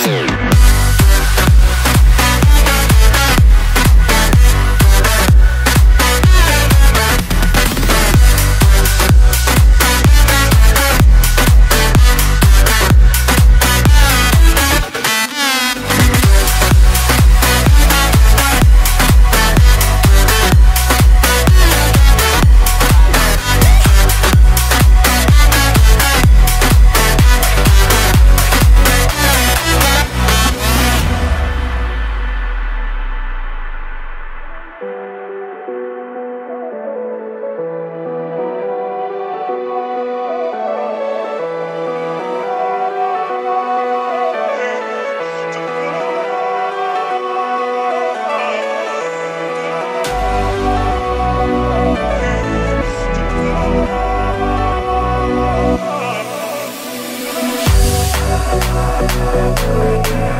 Sorry.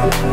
Feel it.